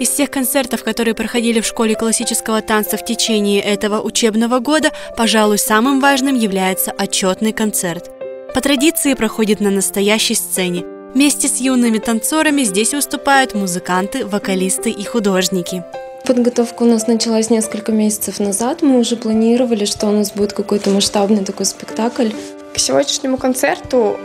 Из всех концертов, которые проходили в школе классического танца в течение этого учебного года, пожалуй, самым важным является отчетный концерт. По традиции проходит на настоящей сцене. Вместе с юными танцорами здесь выступают музыканты, вокалисты и художники. Подготовка у нас началась несколько месяцев назад. Мы уже планировали, что у нас будет какой-то масштабный такой спектакль. К сегодняшнему концерту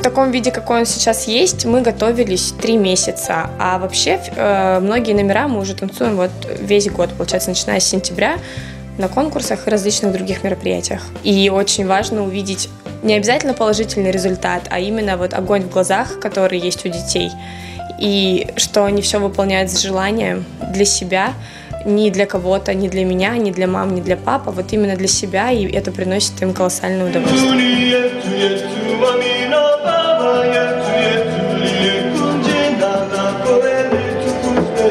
в таком виде, какой он сейчас есть, мы готовились три месяца. А вообще э, многие номера мы уже танцуем вот весь год, получается, начиная с сентября на конкурсах и различных других мероприятиях. И очень важно увидеть не обязательно положительный результат, а именно вот огонь в глазах, который есть у детей. И что они все выполняют с желанием для себя, не для кого-то, не для меня, не для мам, не для папы, вот именно для себя, и это приносит им колоссальное удовольствие.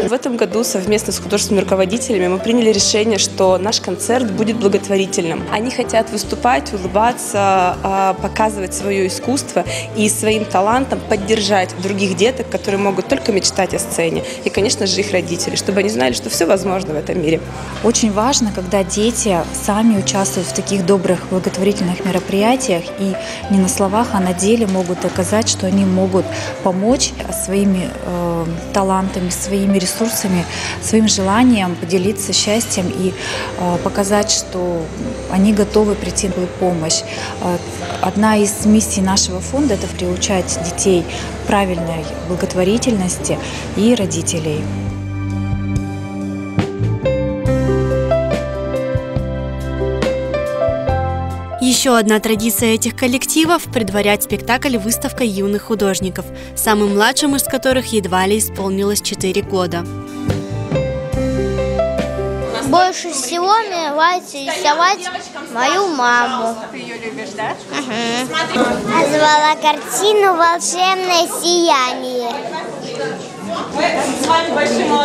В этом году совместно с художественными руководителями мы приняли решение, что наш концерт будет благотворительным. Они хотят выступать, улыбаться, а, показывать свое искусство и своим талантом поддержать других деток, которые могут только мечтать о сцене. И, конечно же, их родители, чтобы они знали, что все возможно в этом мире. Очень важно, когда дети сами участвуют в таких добрых благотворительных мероприятиях и не на словах, а на деле могут доказать, что они могут помочь своими э, талантами, своими ресурсами ресурсами, своим желанием поделиться счастьем и э, показать, что они готовы прийти на помощь. Э, одна из миссий нашего фонда – это приучать детей к правильной благотворительности и родителей. Еще одна традиция этих коллективов – предварять спектакль выставкой юных художников, самым младшим из которых едва ли исполнилось 4 года. Больше всего мне нравится рисовать мою маму. Ты ее любишь, да? Угу. Назвала картину «Волшебное сияние».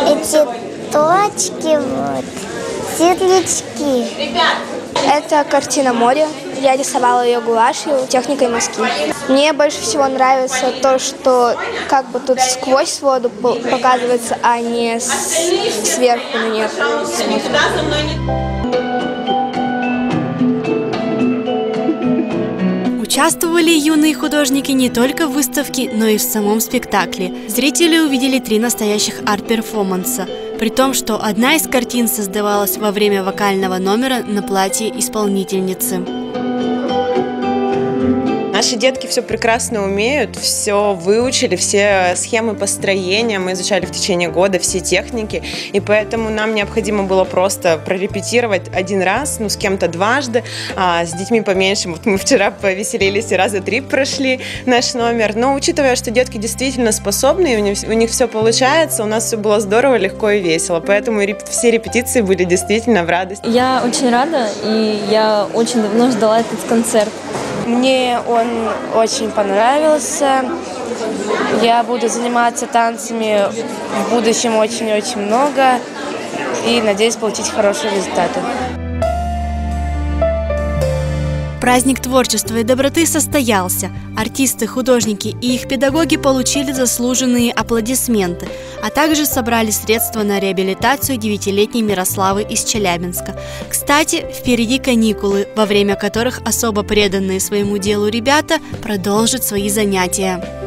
Эти точки вот, светлячки. Ребят, это картина «Море». Я рисовала ее гуашью техникой мазки. Мне больше всего нравится то, что как бы тут сквозь воду показывается, а не сверху на нее Участвовали юные художники не только в выставке, но и в самом спектакле. Зрители увидели три настоящих арт-перформанса – при том, что одна из картин создавалась во время вокального номера на платье исполнительницы. Наши детки все прекрасно умеют, все выучили, все схемы построения мы изучали в течение года, все техники, и поэтому нам необходимо было просто прорепетировать один раз, ну, с кем-то дважды, а с детьми поменьше. Вот мы вчера повеселились и раза три прошли наш номер, но учитывая, что детки действительно способны, у них, у них все получается, у нас все было здорово, легко и весело, поэтому все репетиции были действительно в радость. Я очень рада, и я очень давно ждала этот концерт. Мне он очень понравился. Я буду заниматься танцами в будущем очень-очень много и надеюсь получить хорошие результаты. Праздник творчества и доброты состоялся. Артисты, художники и их педагоги получили заслуженные аплодисменты, а также собрали средства на реабилитацию девятилетней Мирославы из Челябинска. Кстати, впереди каникулы, во время которых особо преданные своему делу ребята продолжат свои занятия.